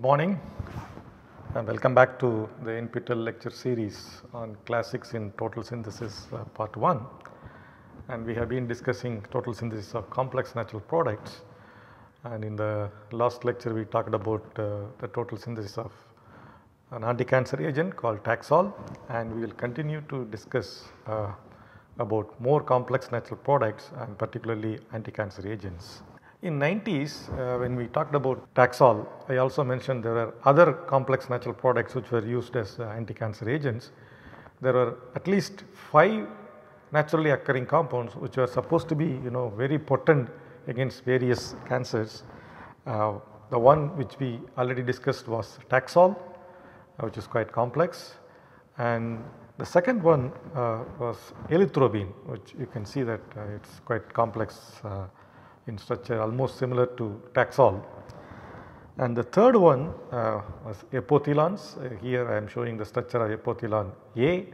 Good morning and welcome back to the NPTEL lecture series on classics in total synthesis uh, part 1 and we have been discussing total synthesis of complex natural products. And in the last lecture we talked about uh, the total synthesis of an anti-cancer agent called Taxol. And we will continue to discuss uh, about more complex natural products and particularly anti-cancer agents. In 90s uh, when we talked about Taxol, I also mentioned there were other complex natural products which were used as uh, anti-cancer agents. There were at least 5 naturally occurring compounds which were supposed to be you know very potent against various cancers. Uh, the one which we already discussed was Taxol which is quite complex and the second one uh, was eleutherobin which you can see that uh, it is quite complex uh, in structure almost similar to Taxol. And the third one uh, was epothilones. Uh, here I am showing the structure of epothilone A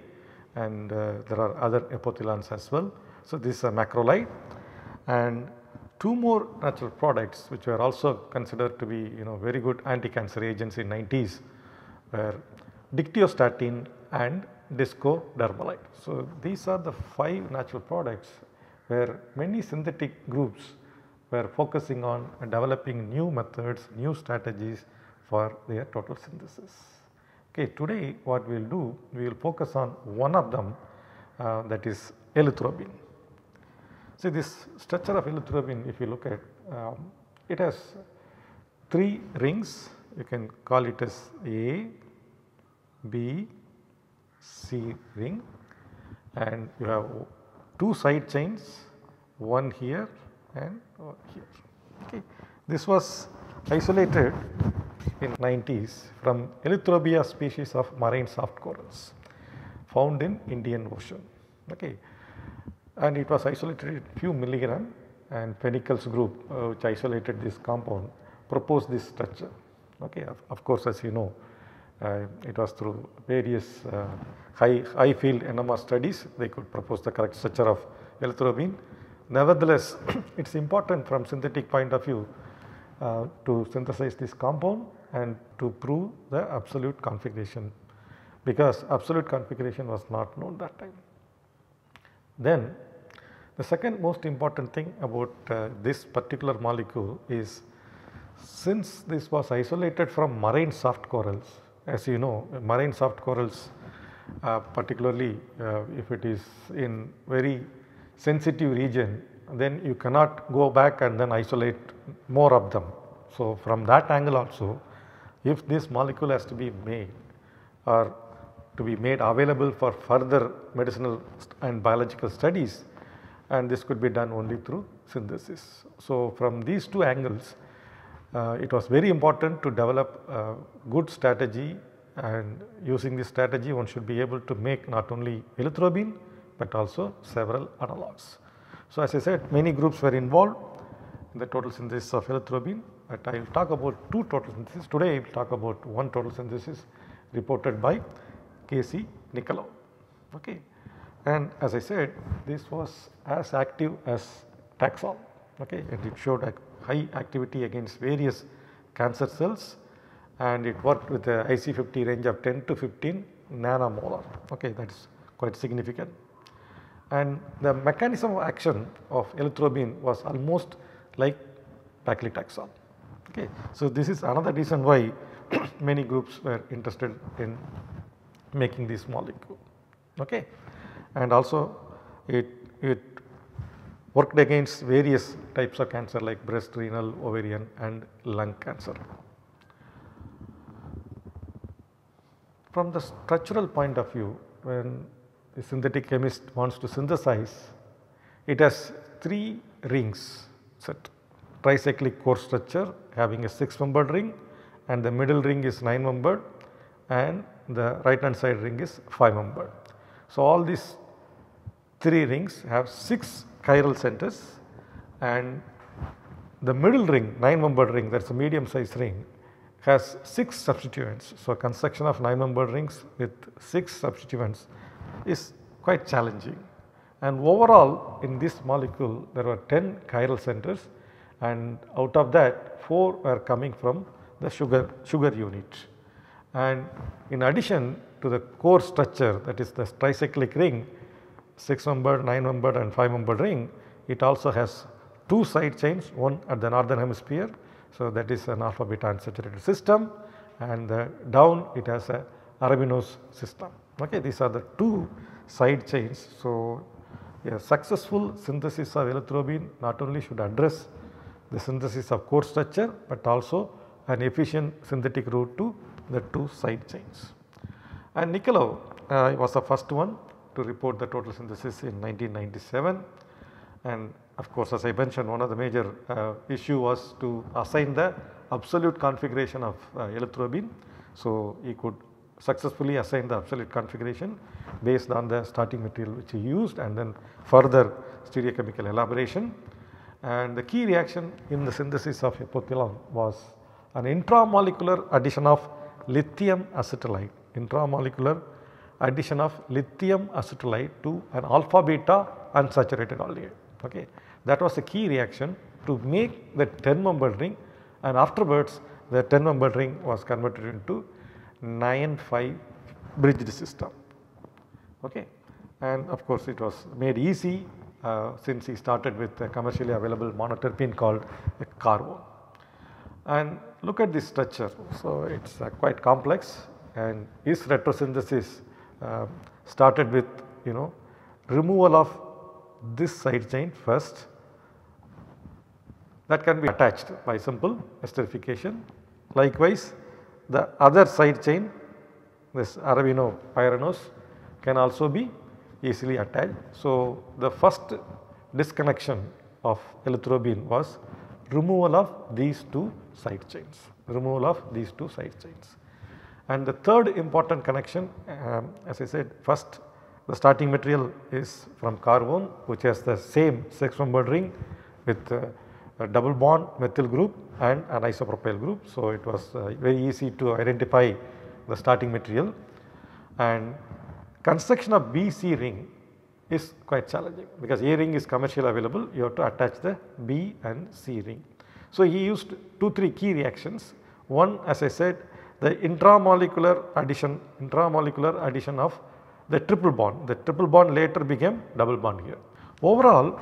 and uh, there are other epothilones as well. So, this is a macrolide and two more natural products which were also considered to be you know very good anti-cancer agents in 90s were dictyostatin and discodermolide. So, these are the 5 natural products where many synthetic groups were focusing on developing new methods, new strategies for their total synthesis. Okay, today what we will do, we will focus on one of them uh, that is eleutherobin. See this structure of eleutherobin if you look at um, it has 3 rings you can call it as A, B, C ring and you have 2 side chains one here and here. Okay. This was isolated in 90s from Eleuthrobia species of marine soft corals found in Indian Ocean. Okay. And it was isolated few milligram and Fenical's group uh, which isolated this compound proposed this structure. Okay. Of, of course, as you know uh, it was through various uh, high, high field NMR studies they could propose the correct structure of eleutherobin Nevertheless, it is important from synthetic point of view uh, to synthesize this compound and to prove the absolute configuration because absolute configuration was not known that time. Then the second most important thing about uh, this particular molecule is since this was isolated from marine soft corals as you know marine soft corals uh, particularly uh, if it is in very sensitive region then you cannot go back and then isolate more of them. So, from that angle also if this molecule has to be made or to be made available for further medicinal and biological studies and this could be done only through synthesis. So, from these two angles uh, it was very important to develop a good strategy and using this strategy one should be able to make not only eleutherobin but also several analogues. So, as I said many groups were involved in the total synthesis of eleutherobin, but I will talk about two total synthesis. Today I will talk about one total synthesis reported by K.C. Nicolaou. Okay. And as I said this was as active as Taxol okay. and it showed a high activity against various cancer cells and it worked with a IC50 range of 10 to 15 nanomolar okay that is quite significant and the mechanism of action of eleutherobin was almost like paclitaxel. Okay. So, this is another reason why many groups were interested in making this molecule okay. and also it, it worked against various types of cancer like breast, renal, ovarian and lung cancer. From the structural point of view when the synthetic chemist wants to synthesize, it has 3 rings set tricyclic core structure having a 6 membered ring and the middle ring is 9 membered and the right hand side ring is 5 membered. So, all these 3 rings have 6 chiral centers and the middle ring 9 membered ring that is a medium sized ring has 6 substituents. So, construction of 9 membered rings with 6 substituents is quite challenging. And overall in this molecule there were 10 chiral centers and out of that 4 were coming from the sugar, sugar unit. And in addition to the core structure that is the tricyclic ring, 6 membered, 9 membered and 5 membered ring, it also has two side chains, one at the northern hemisphere. So, that is an alpha beta unsaturated system and down it has a arabinose system. Okay, these are the two side chains. So, a successful synthesis of eleutherobin not only should address the synthesis of core structure, but also an efficient synthetic route to the two side chains. And Nicolaou uh, was the first one to report the total synthesis in 1997 and of course as I mentioned one of the major uh, issue was to assign the absolute configuration of uh. So, he could successfully assign the absolute configuration based on the starting material which he used and then further stereochemical elaboration. And the key reaction in the synthesis of epoxylon was an intramolecular addition of lithium acetylide, intramolecular addition of lithium acetylide to an alpha beta unsaturated aldehyde. Okay. That was the key reaction to make the 10 membered ring and afterwards the 10 membered ring was converted into 9-5 bridged system. Okay. And of course, it was made easy uh, since he started with a commercially available monoterpene called carvone. And look at this structure. So, it is uh, quite complex and his retrosynthesis uh, started with you know removal of this side chain first that can be attached by simple esterification. Likewise, the other side chain this arabinopyranose can also be easily attached. So, the first disconnection of eleutherobin was removal of these two side chains, removal of these two side chains. And the third important connection um, as I said first the starting material is from carvone which has the same 6 membered ring with uh, a double bond methyl group and an isopropyl group. So, it was uh, very easy to identify the starting material and construction of BC ring is quite challenging because A ring is commercially available you have to attach the B and C ring. So, he used 2-3 key reactions one as I said the intramolecular addition intramolecular addition of the triple bond the triple bond later became double bond here. Overall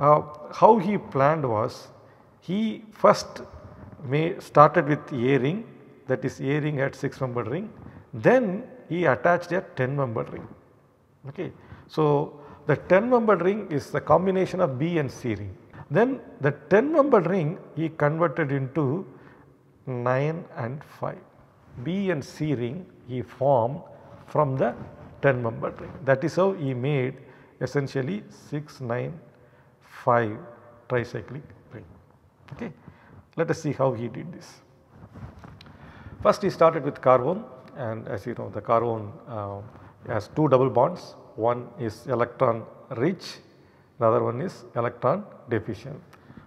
uh, how he planned was he first started with A ring that is A ring at 6 membered ring then he attached a 10 membered ring. Okay. So, the 10 membered ring is the combination of B and C ring. Then the 10 membered ring he converted into 9 and 5. B and C ring he formed from the 10 membered ring. That is how he made essentially 6, 9, 5 tricyclic ring. Okay. Let us see how he did this. First he started with carvone and as you know the carvone uh, has two double bonds. One is electron rich, the other one is electron deficient.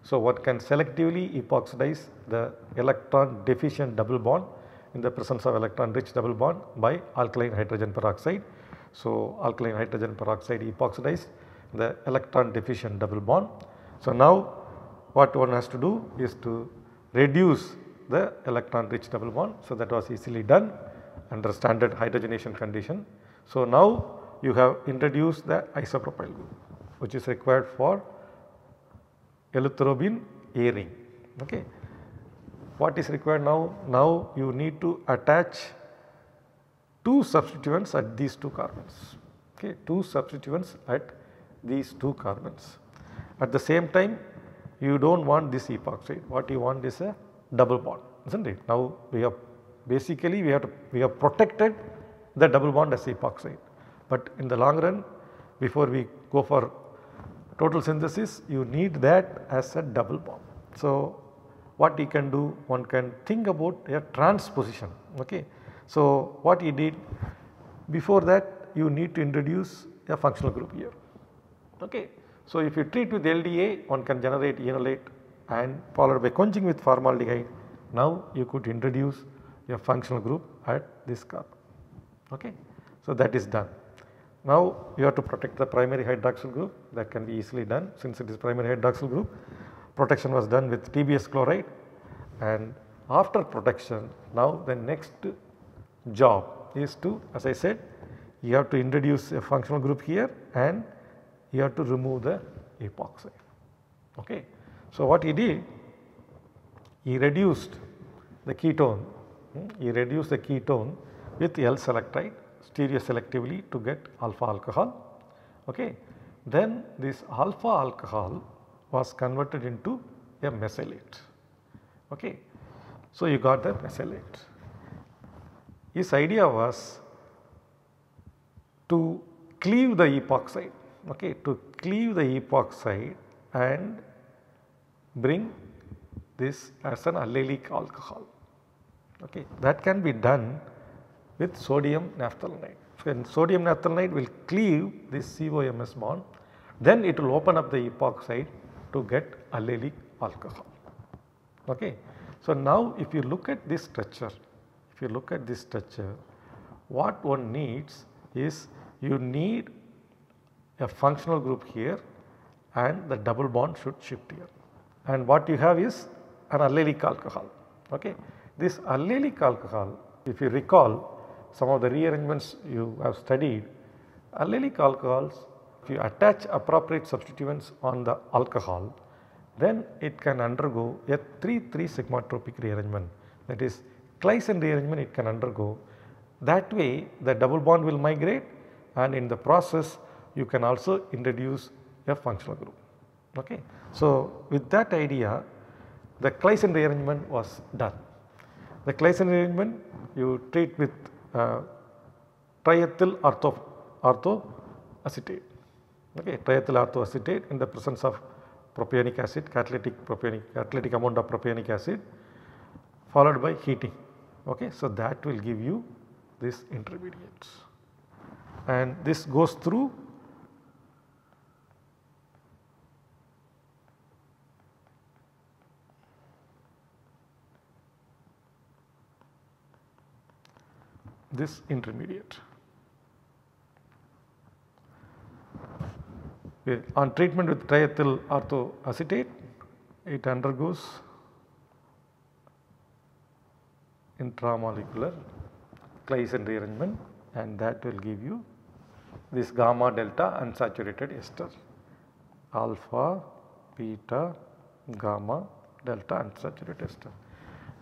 So, one can selectively epoxidize the electron deficient double bond in the presence of electron rich double bond by alkaline hydrogen peroxide. So, alkaline hydrogen peroxide epoxidized the electron deficient double bond. So, now what one has to do is to reduce the electron rich double bond. So, that was easily done under standard hydrogenation condition. So, now you have introduced the isopropyl group which is required for eleutherobin A ring. Okay. What is required now? Now you need to attach two substituents at these two carbons. Okay, two substituents at these two carbons. At the same time you do not want this epoxide, what you want is a double bond is not it. Now we have basically we have to, we have protected the double bond as epoxide, but in the long run before we go for total synthesis you need that as a double bond. So what you can do one can think about a transposition okay. So what he did before that you need to introduce a functional group here Okay. So, if you treat with LDA one can generate enolate and followed by quenching with formaldehyde. Now, you could introduce a functional group at this carbon. Okay. So, that is done. Now, you have to protect the primary hydroxyl group that can be easily done since it is primary hydroxyl group. Protection was done with TBS chloride and after protection now the next job is to as I said you have to introduce a functional group here and you have to remove the epoxy. Okay. So, what he did he reduced the ketone hmm, he reduced the ketone with L selectride stereoselectively to get alpha alcohol. Okay. Then this alpha alcohol was converted into a mesylate. Okay. So, you got the mesylate. His idea was to cleave the epoxide, okay, to cleave the epoxide and bring this as an allylic alcohol. Okay. That can be done with sodium naphthalenide. When sodium naphthalenide will cleave this COMS bond, then it will open up the epoxide to get allylic alcohol. Okay. So, now if you look at this structure, if you look at this structure, what one needs is you need a functional group here and the double bond should shift here. And what you have is an allylic alcohol. Okay. This allylic alcohol, if you recall some of the rearrangements you have studied, allylic alcohols, if you attach appropriate substituents on the alcohol, then it can undergo a 3-3 sigmatropic rearrangement that is Claisen rearrangement it can undergo. That way the double bond will migrate and in the process you can also introduce a functional group. Okay. So, with that idea the Claisen rearrangement was done. The Claisen rearrangement you treat with uh, triethyl ortho, orthoacetate, okay, triethyl orthoacetate in the presence of propionic acid, catalytic propionic, catalytic amount of propionic acid followed by heating. Okay. So, that will give you this intermediates and this goes through this intermediate. On treatment with triethyl orthoacetate, it undergoes intramolecular Claisen rearrangement and that will give you this gamma delta unsaturated ester alpha, beta, gamma, delta unsaturated ester.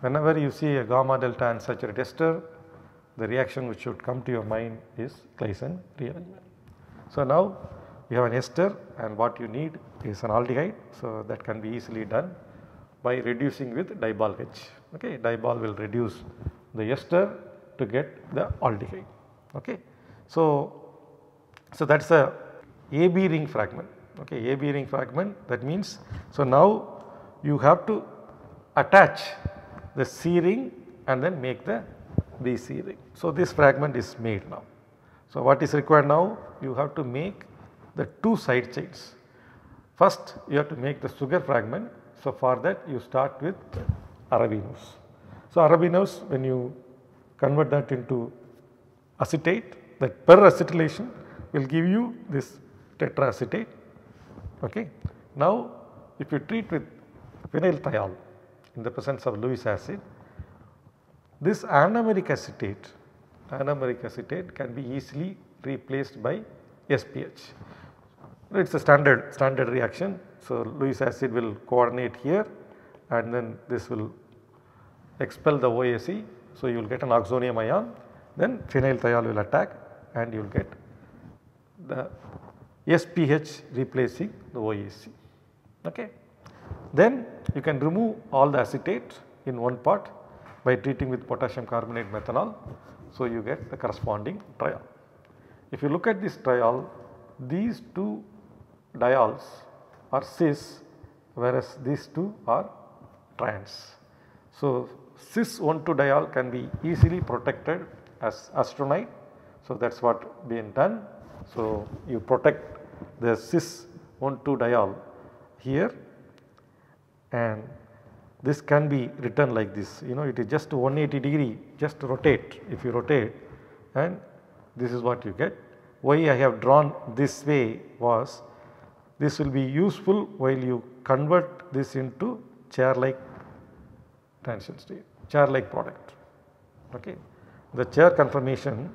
Whenever you see a gamma delta unsaturated ester, the reaction which should come to your mind is Claisen rearrangement. So, now you have an ester and what you need is an aldehyde. So, that can be easily done by reducing with DIBAL-H. Okay. DIBAL will reduce the ester to get the aldehyde. Okay. So, so that is a AB ring fragment. Okay. AB ring fragment that means, so now you have to attach the C ring and then make the BC ring. So, this fragment is made now. So, what is required now? You have to make the two side chains. First you have to make the sugar fragment. So, for that you start with arabinose. So, arabinose when you convert that into acetate that per acetylation will give you this tetraacetate. Okay. Now, if you treat with phenyl thiol in the presence of Lewis acid this anomeric acetate, anomeric acetate can be easily replaced by SPH. It is a standard, standard reaction. So, Lewis acid will coordinate here and then this will expel the OAC. So, you will get an oxonium ion then phenyl thiol will attack and you will get the SPH replacing the OAC. Okay. Then you can remove all the acetate in one part by treating with potassium carbonate methanol. So, you get the corresponding triol. If you look at this triol, these two diols are cis whereas these two are trans. So, cis 1 2 diol can be easily protected as acetonide. So, that is what being done. So, you protect the cis 1 2 diol here and this can be written like this you know it is just 180 degree just rotate if you rotate and this is what you get. Why I have drawn this way was this will be useful while you convert this into chair like transition state. chair like product. Okay. The chair conformation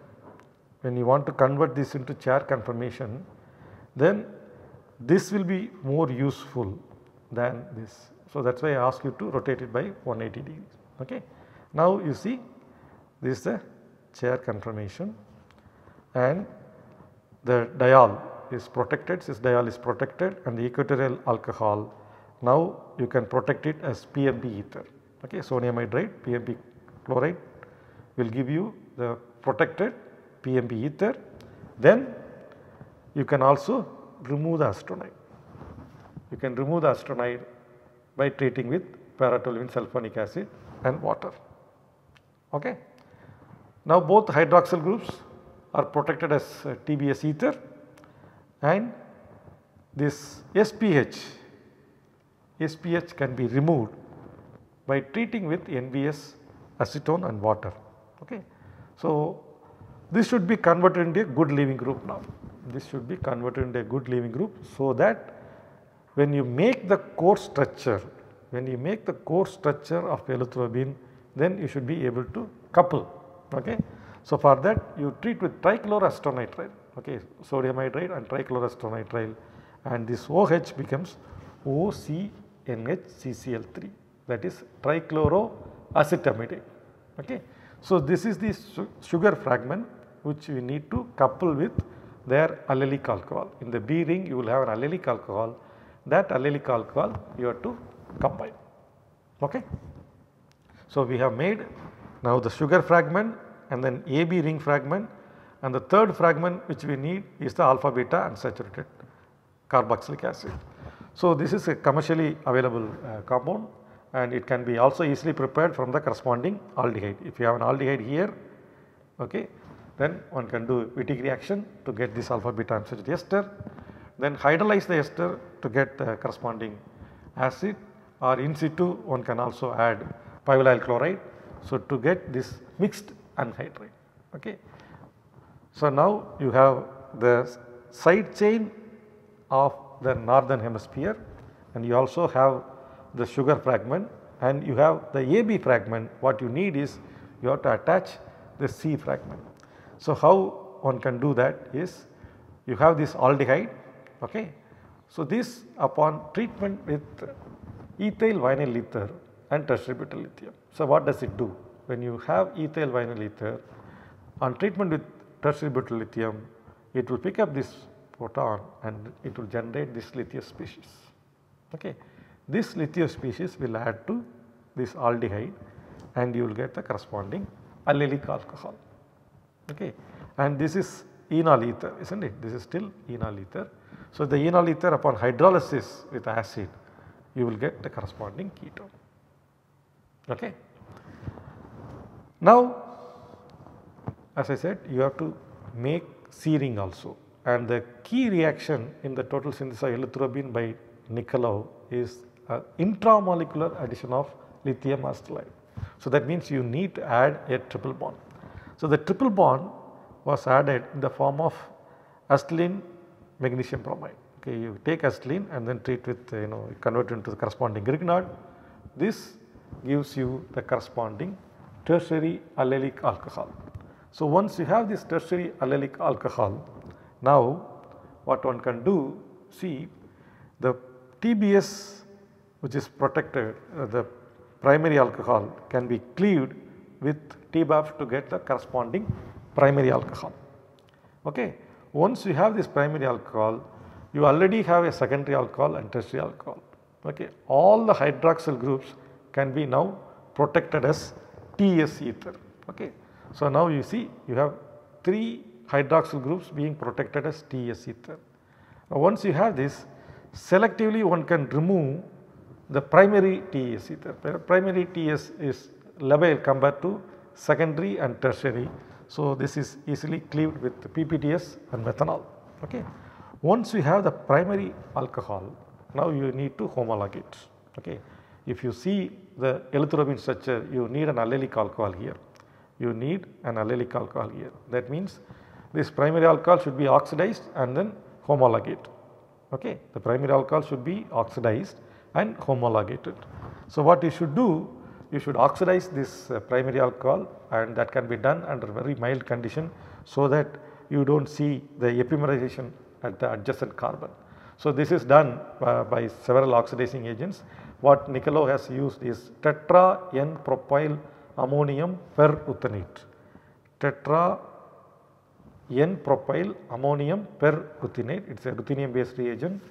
when you want to convert this into chair conformation then this will be more useful than this. So, that is why I ask you to rotate it by 180 degrees. Okay. Now, you see this is the chair conformation and the diol is protected, this diol is protected and the equatorial alcohol now you can protect it as PMB ether. Okay. Sodium hydride PMB chloride will give you the protected PMB ether. Then you can also remove the acetonide. You can remove the acetonide by treating with para-toluene sulfonic acid and water. Okay. Now both hydroxyl groups are protected as uh, TBS ether and this SPH, SPH can be removed by treating with NBS acetone and water. Okay. So this should be converted into a good leaving group now. This should be converted into a good leaving group so that when you make the core structure, when you make the core structure of eleutherobin then you should be able to couple. Okay. So for that you treat with trichloroacetonitrile, okay, sodium hydride and trichloroacetonitrile and this OH becomes OCNHCCl3 that is trichloroacetamide. Okay. So this is the sugar fragment which we need to couple with their allylic alcohol. In the B ring you will have an allylic alcohol that allylic alcohol you have to combine. Okay. So we have made now the sugar fragment and then AB ring fragment and the third fragment which we need is the alpha beta unsaturated carboxylic acid. So this is a commercially available uh, compound and it can be also easily prepared from the corresponding aldehyde. If you have an aldehyde here okay, then one can do Wittig reaction to get this alpha beta unsaturated ester then hydrolyze the ester to get the corresponding acid or in situ one can also add pivalyl chloride. So, to get this mixed anhydride. Okay. So, now you have the side chain of the northern hemisphere and you also have the sugar fragment and you have the AB fragment what you need is you have to attach the C fragment. So, how one can do that is you have this aldehyde okay. So, this upon treatment with ethyl vinyl ether and tertiary butyl lithium. So, what does it do? When you have ethyl vinyl ether on treatment with tertiary butyl lithium it will pick up this proton and it will generate this lithium species. Okay. This lithium species will add to this aldehyde and you will get the corresponding allylic alcohol. Okay. And this is enol ether is not it? This is still enol ether. So, the enol ether upon hydrolysis with acid you will get the corresponding ketone. Okay. Now, as I said you have to make C ring also and the key reaction in the total synthesis of eleutherobin by Nicolaou is intramolecular addition of lithium acetylide. So, that means you need to add a triple bond. So, the triple bond was added in the form of acetylene magnesium bromide. Okay, you take acetylene and then treat with you know convert into the corresponding Grignard. This gives you the corresponding tertiary allylic alcohol. So, once you have this tertiary allylic alcohol, now what one can do see the TBS which is protected uh, the primary alcohol can be cleaved with TBAF to get the corresponding primary alcohol. Okay. Once you have this primary alcohol you already have a secondary alcohol and tertiary alcohol. Okay. All the hydroxyl groups can be now protected as TS ether. Okay. So, now you see you have 3 hydroxyl groups being protected as TS ether. Now, once you have this selectively one can remove the primary TS ether. Primary TS is labile compared to secondary and tertiary. So, this is easily cleaved with PPTS and methanol. Okay. Once you have the primary alcohol, now you need to homologate. Okay. If you see the eleutherobin structure, you need an allylic alcohol here. You need an allylic alcohol here. That means this primary alcohol should be oxidized and then homologate. Okay. The primary alcohol should be oxidized and homologated. So, what you should do you should oxidize this uh, primary alcohol and that can be done under very mild condition so that you do not see the epimerization at the adjacent carbon. So, this is done uh, by several oxidizing agents. What Nicolaou has used is tetra N propyl ammonium perruthenate. Tetra N propyl ammonium perruthenate. It is a ruthenium based reagent.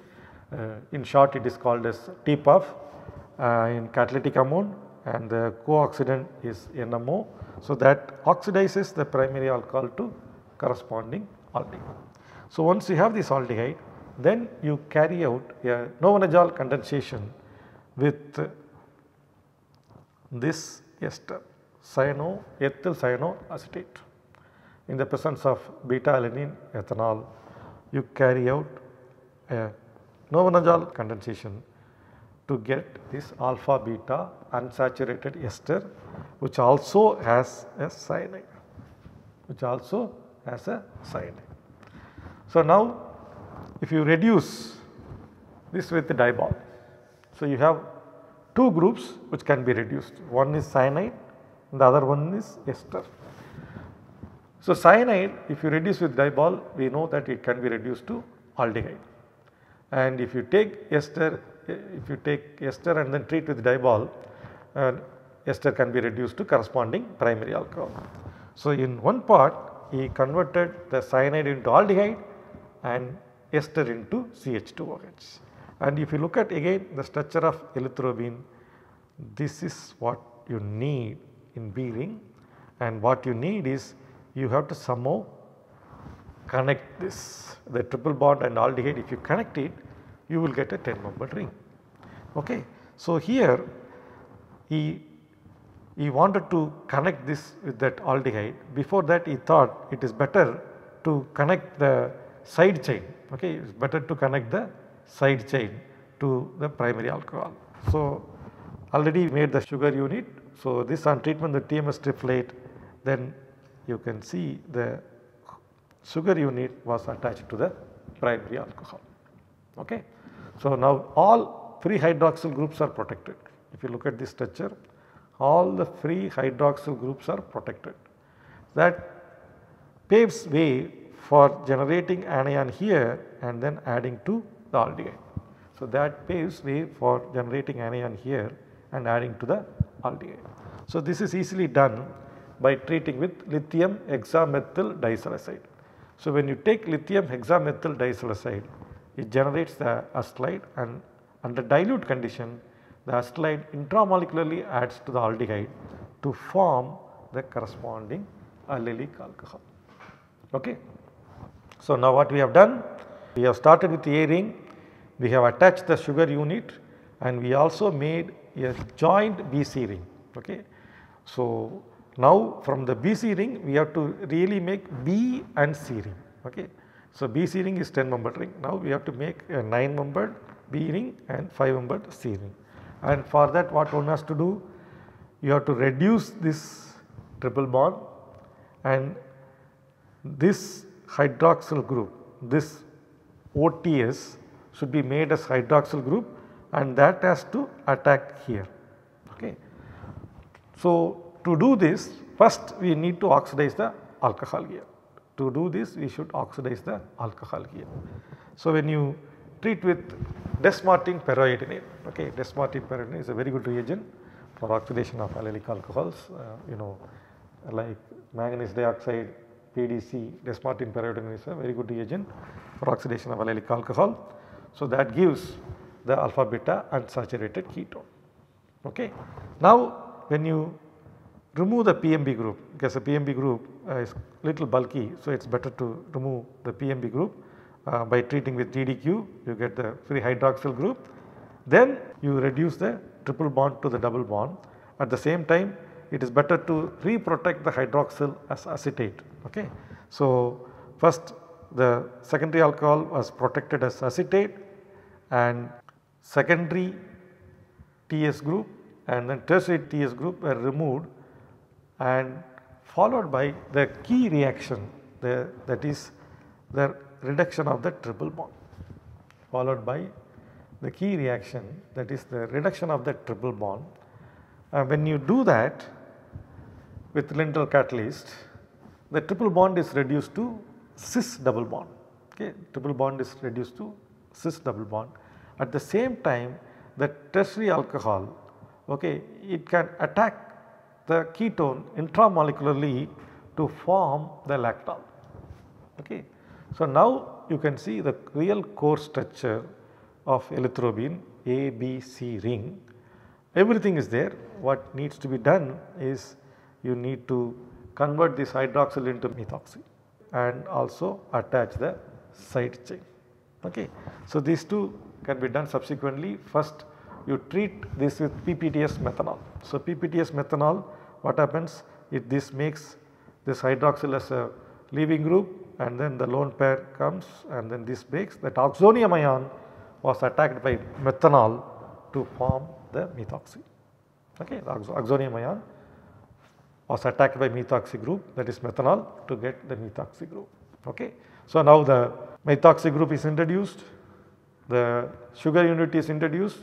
Uh, in short it is called as TPAP uh, in catalytic amine and the co-oxidant is NMO. So, that oxidizes the primary alcohol to corresponding aldehyde. So, once you have this aldehyde then you carry out a Knoevenagel condensation with this ester cyanoethyl cyanoacetate. In the presence of beta alanine ethanol you carry out a Knoevenagel condensation to get this alpha beta unsaturated ester which also has a cyanide which also has a cyanide. So, now if you reduce this with the diol, so you have two groups which can be reduced one is cyanide and the other one is ester. So, cyanide if you reduce with diol we know that it can be reduced to aldehyde and if you take ester if you take ester and then treat with diol uh, ester can be reduced to corresponding primary alcohol. So, in one part he converted the cyanide into aldehyde and ester into CH2OH. And if you look at again the structure of eleutherobin, this is what you need in B ring and what you need is you have to somehow connect this the triple bond and aldehyde if you connect it you will get a 10 membered ring. Okay. So, here he he wanted to connect this with that aldehyde. Before that he thought it is better to connect the side chain, okay, it is better to connect the side chain to the primary alcohol. So, already made the sugar unit. So, this on treatment the TMS triflate then you can see the sugar unit was attached to the primary alcohol. Okay. So, now all 3 hydroxyl groups are protected. If you look at this structure all the free hydroxyl groups are protected. That paves way for generating anion here and then adding to the aldehyde. So, that paves way for generating anion here and adding to the aldehyde. So, this is easily done by treating with lithium hexamethyl disilazide. So, when you take lithium hexamethyl disilazide, it generates the acetylide and under dilute condition the acetylide intramolecularly adds to the aldehyde to form the corresponding allylic alcohol. Okay. So, now what we have done? We have started with A ring, we have attached the sugar unit and we also made a joint BC ring. Okay. So, now from the BC ring we have to really make B and C ring. Okay. So, BC ring is 10 membered ring. Now, we have to make a 9 membered B ring and 5 membered C ring and for that what one has to do you have to reduce this triple bond and this hydroxyl group this OTS should be made as hydroxyl group and that has to attack here. Okay. So, to do this first we need to oxidize the alcohol here. To do this we should oxidize the alcohol here. So, when you treat with Dess-Martin periodinane. Okay, Dess-Martin periodinane is a very good reagent for oxidation of allylic alcohols. Uh, you know, like manganese dioxide, PDC, Dess-Martin periodinane is a very good reagent for oxidation of allylic alcohol. So that gives the alpha beta unsaturated ketone. Okay. Now when you remove the PMB group because the PMB group uh, is little bulky so it is better to remove the PMB group uh, by treating with DDQ you get the free hydroxyl group. Then you reduce the triple bond to the double bond. At the same time it is better to reprotect the hydroxyl as acetate. Okay. So, first the secondary alcohol was protected as acetate and secondary TS group and then tertiary TS group were removed and followed by the key reaction the, that is the reduction of the triple bond followed by the key reaction that is the reduction of the triple bond Uh, when you do that with Lindlar catalyst, the triple bond is reduced to cis double bond. Okay, triple bond is reduced to cis double bond. At the same time, the tertiary alcohol, okay, it can attack the ketone intramolecularly to form the lactol. Okay. So, now you can see the real core structure of eleutherobin A, B, C ring. Everything is there. What needs to be done is you need to convert this hydroxyl into methoxy and also attach the side chain. Okay. So, these two can be done subsequently. First you treat this with PPTS methanol. So, PPTS methanol what happens if this makes this hydroxyl as a leaving group and then the lone pair comes and then this breaks that oxonium ion was attacked by methanol to form the methoxy. Okay, the oxonium ion was attacked by methoxy group that is methanol to get the methoxy group. Okay. So, now the methoxy group is introduced, the sugar unit is introduced,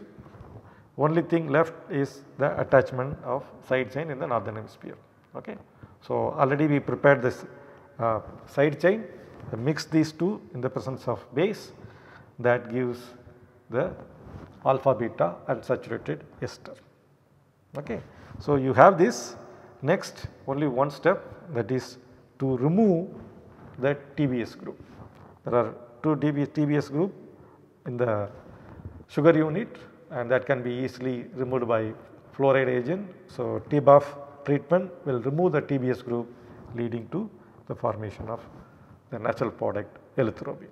only thing left is the attachment of side chain in the northern hemisphere. Okay. So, already we prepared this uh, side chain, mix these two in the presence of base that gives the alpha beta unsaturated ester. Okay. So, you have this next only one step that is to remove the TBS group. There are two TBS group in the sugar unit and that can be easily removed by fluoride agent. So, TBAF treatment will remove the TBS group leading to the formation of the natural product eleutherobin.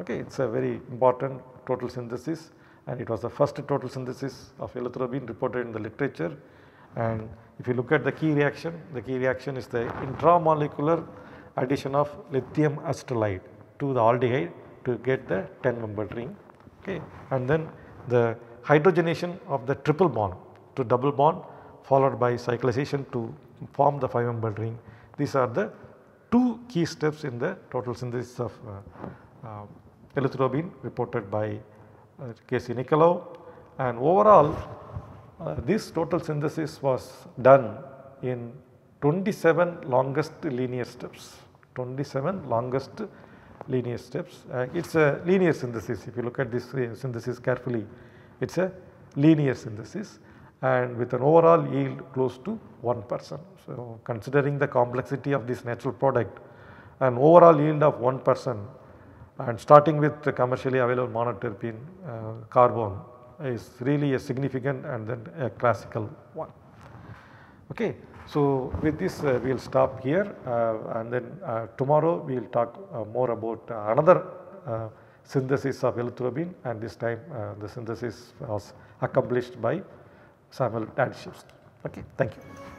Okay, it is a very important total synthesis and it was the first total synthesis of eleutherobin reported in the literature and if you look at the key reaction, the key reaction is the intramolecular addition of lithium acetylide to the aldehyde to get the 10 membered ring okay. and then the hydrogenation of the triple bond to double bond followed by cyclization to form the 5 membered ring. These are the two key steps in the total synthesis of uh, uh, reported by uh, K.C. Nicolaou and overall uh, this total synthesis was done in 27 longest linear steps, 27 longest linear steps. Uh, it is a linear synthesis if you look at this synthesis carefully it is a linear synthesis and with an overall yield close to 1 percent. So, considering the complexity of this natural product an overall yield of 1 percent and starting with the commercially available monoterpene uh, carvone is really a significant and then a classical one. Okay. So, with this uh, we will stop here uh, and then uh, tomorrow we will talk uh, more about uh, another synthesis of eleutherobin and this time the synthesis was accomplished by Samuel Danishefsky. Okay, thank you.